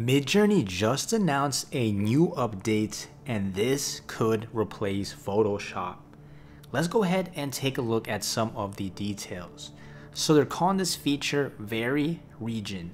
Midjourney just announced a new update and this could replace Photoshop. Let's go ahead and take a look at some of the details. So they're calling this feature Vary Region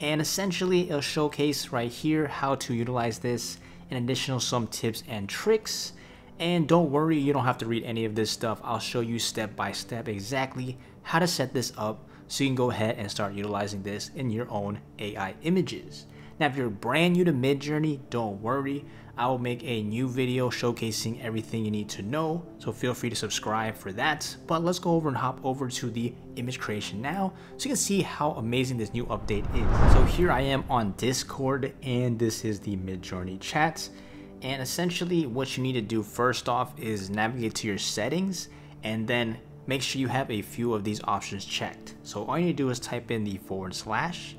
and essentially it'll showcase right here how to utilize this and additional some tips and tricks and don't worry you don't have to read any of this stuff I'll show you step by step exactly how to set this up so you can go ahead and start utilizing this in your own AI images. Now, if you're brand new to Midjourney, don't worry. I will make a new video showcasing everything you need to know, so feel free to subscribe for that. But let's go over and hop over to the image creation now, so you can see how amazing this new update is. So here I am on Discord, and this is the Midjourney chat. And essentially what you need to do first off is navigate to your settings, and then make sure you have a few of these options checked. So all you need to do is type in the forward slash,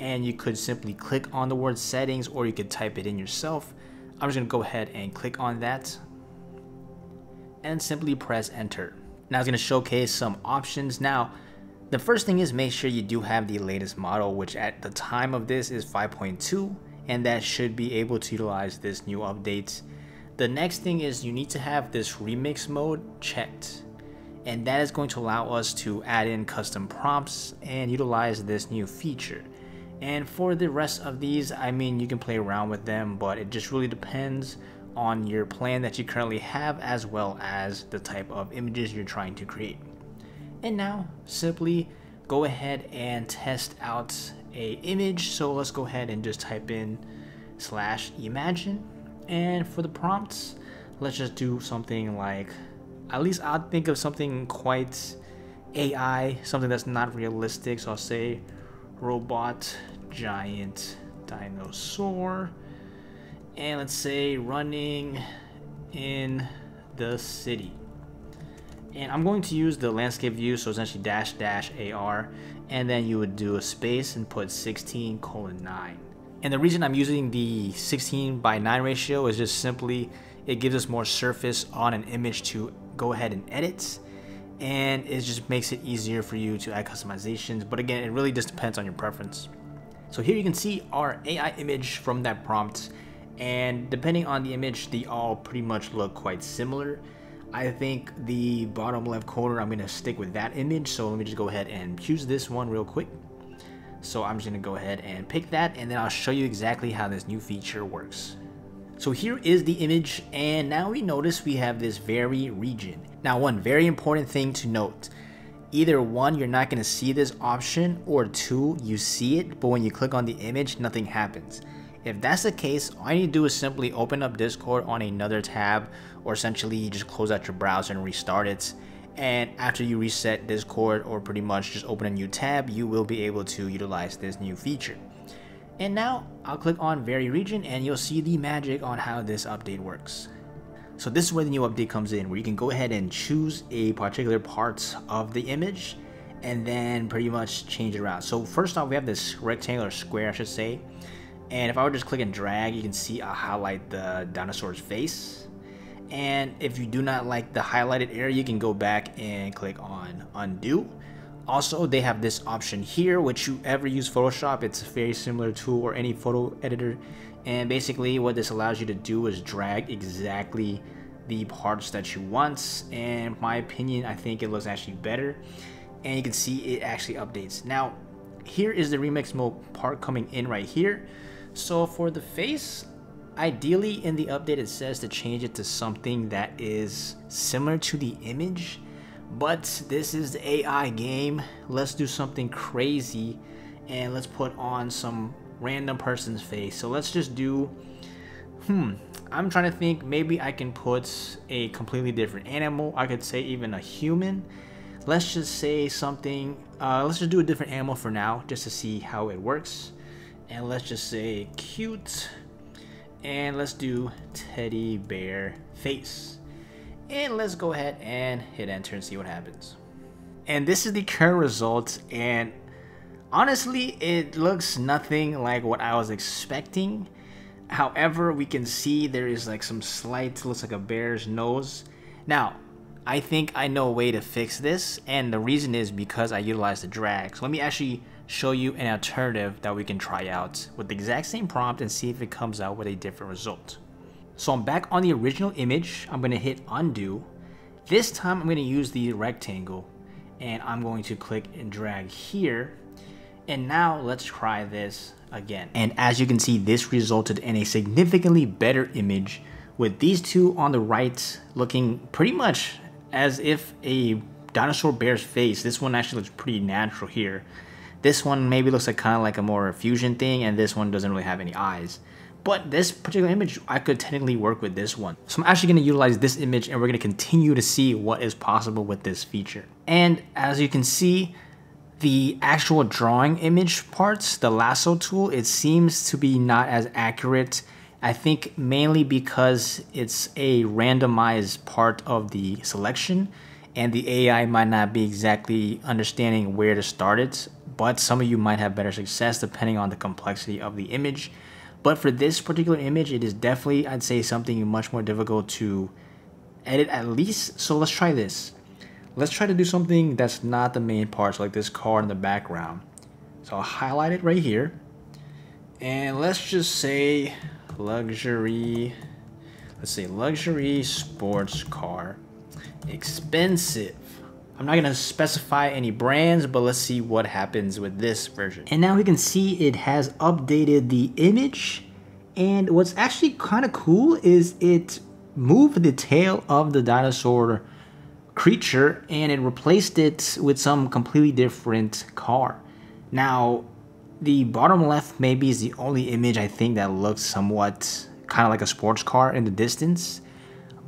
and you could simply click on the word settings or you could type it in yourself. I'm just gonna go ahead and click on that and simply press enter. Now it's gonna showcase some options. Now, the first thing is make sure you do have the latest model, which at the time of this is 5.2, and that should be able to utilize this new update. The next thing is you need to have this remix mode checked and that is going to allow us to add in custom prompts and utilize this new feature. And for the rest of these, I mean, you can play around with them, but it just really depends on your plan that you currently have as well as the type of images you're trying to create. And now, simply go ahead and test out a image. So let's go ahead and just type in slash imagine. And for the prompts, let's just do something like, at least I'll think of something quite AI, something that's not realistic. So I'll say robot giant dinosaur. And let's say running in the city. And I'm going to use the landscape view so essentially dash dash AR and then you would do a space and put 16 colon 9 and the reason I'm using the 16 by 9 ratio is just simply it gives us more surface on an image to go ahead and edit. And it just makes it easier for you to add customizations. But again it really just depends on your preference so here you can see our AI image from that prompt. And depending on the image they all pretty much look quite similar. I think the bottom left corner I'm gonna stick with that image. So let me just go ahead and choose this one real quick. So I'm just gonna go ahead and pick that and then I'll show you exactly how this new feature works. So here is the image and now we notice we have this vary region. Now one very important thing to note either one, you're not going to see this option, or two, you see it, but when you click on the image, nothing happens. If that's the case, all you need to do is simply open up Discord on another tab, or essentially you just close out your browser and restart it. And after you reset Discord, or pretty much just open a new tab, you will be able to utilize this new feature. And now, I'll click on Vary Region and you'll see the magic on how this update works. So this is where the new update comes in, where you can go ahead and choose a particular part of the image and then pretty much change it around. So first off, we have this rectangular square, I should say. And if I were just click and drag, you can see I'll highlight the dinosaur's face. And if you do not like the highlighted area, you can go back and click on undo. Also, they have this option here, which you ever use Photoshop, it's a very similar tool or any photo editor. And basically what this allows you to do is drag exactly the parts that you want. And my opinion I think it looks actually better. And you can see it actually updates. Now here is the remix mode part coming in right here. So for the face ideally in the update it says to change it to something that is similar to the image but this is the AI game let's do something crazy and let's put on some random person's face. So let's just do, hmm, I'm trying to think maybe I can put a completely different animal. I could say even a human. Let's just say something, uh, let's just do a different animal for now just to see how it works. And let's just say cute. And let's do teddy bear face. And let's go ahead and hit enter and see what happens. And this is the current result and Honestly, it looks nothing like what I was expecting. However, we can see there is like some slight, looks like a bear's nose. Now, I think I know a way to fix this, and the reason is because I utilize the drag. So let me actually show you an alternative that we can try out with the exact same prompt and see if it comes out with a different result. So I'm back on the original image. I'm going to hit undo. This time I'm going to use the rectangle and I'm going to click and drag here. And now let's try this again. And as you can see, this resulted in a significantly better image with these two on the right looking pretty much as if a dinosaur bear's face. This one actually looks pretty natural here. This one maybe looks like kind of like a more fusion thing and this one doesn't really have any eyes. But this particular image, I could technically work with this one. So I'm actually gonna utilize this image and we're gonna continue to see what is possible with this feature. And as you can see, the actual drawing image parts, the lasso tool, it seems to be not as accurate. I think mainly because it's a randomized part of the selection and the AI might not be exactly understanding where to start it, but some of you might have better success depending on the complexity of the image. But for this particular image, it is definitely, I'd say, something much more difficult to edit at least. So let's try this. Let's try to do something that's not the main parts, like this car in the background. So I'll highlight it right here. And let's just say luxury, let's say luxury sports car, expensive. I'm not gonna specify any brands, but let's see what happens with this version. And now we can see it has updated the image. And what's actually kind of cool is it moved the tail of the dinosaur creature and it replaced it with some completely different car. Now, the bottom left maybe is the only image I think that looks somewhat kind of like a sports car in the distance.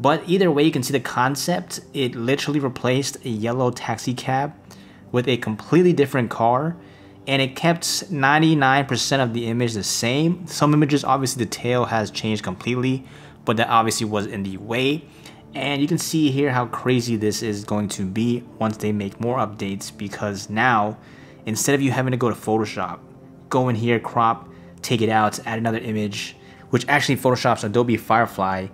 But either way, you can see the concept. It literally replaced a yellow taxi cab with a completely different car and it kept 99% of the image the same. Some images, obviously the tail has changed completely, but that obviously was in the way. And you can see here how crazy this is going to be once they make more updates because now, instead of you having to go to Photoshop, go in here, crop, take it out, add another image, which actually Photoshop's Adobe Firefly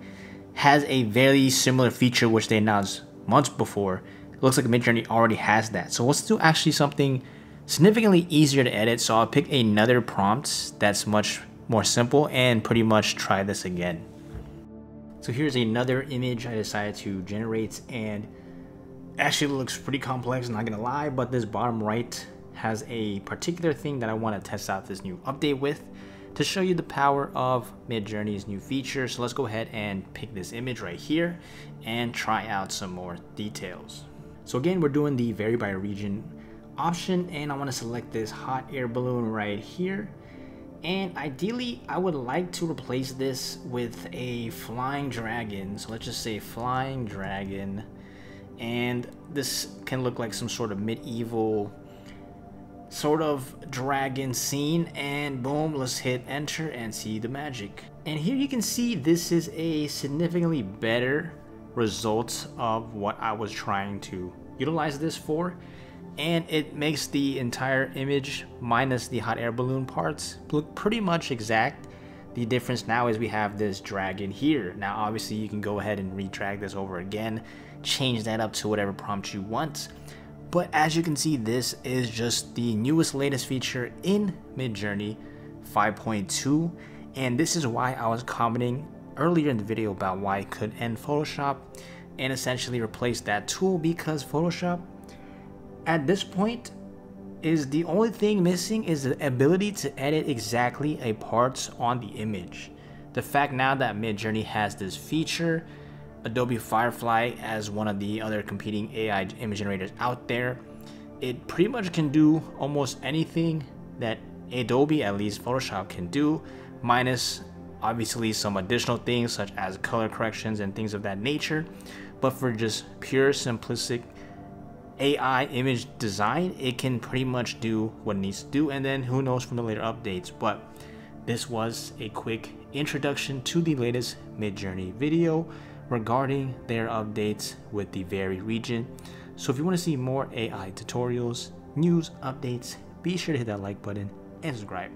has a very similar feature which they announced months before. It looks like Midjourney already has that. So let's do actually something significantly easier to edit. So I'll pick another prompt that's much more simple and pretty much try this again. So here's another image I decided to generate and actually looks pretty complex, not gonna lie, but this bottom right has a particular thing that I wanna test out this new update with to show you the power of Midjourney's new feature. So let's go ahead and pick this image right here and try out some more details. So again, we're doing the vary by region option and I want to select this hot air balloon right here. And ideally, I would like to replace this with a flying dragon. So let's just say flying dragon. And this can look like some sort of medieval sort of dragon scene and boom let's hit enter and see the magic. And here you can see this is a significantly better result of what I was trying to utilize this for. And it makes the entire image minus the hot air balloon parts look pretty much exact. The difference now is we have this dragon here. Now obviously you can go ahead and redrag this over again. Change that up to whatever prompt you want but as you can see, this is just the newest latest feature in Midjourney 5.2. And this is why I was commenting earlier in the video about why it could end Photoshop and essentially replace that tool because Photoshop at this point is the only thing missing is the ability to edit exactly a parts on the image. The fact now that Midjourney has this feature Adobe Firefly as one of the other competing AI image generators out there. It pretty much can do almost anything that Adobe, at least Photoshop, can do, minus obviously some additional things such as color corrections and things of that nature. But for just pure simplistic AI image design, it can pretty much do what it needs to do, and then who knows from the later updates. But this was a quick introduction to the latest Midjourney video regarding their updates with the vary region. So if you want to see more AI tutorials, news, updates, be sure to hit that like button and subscribe.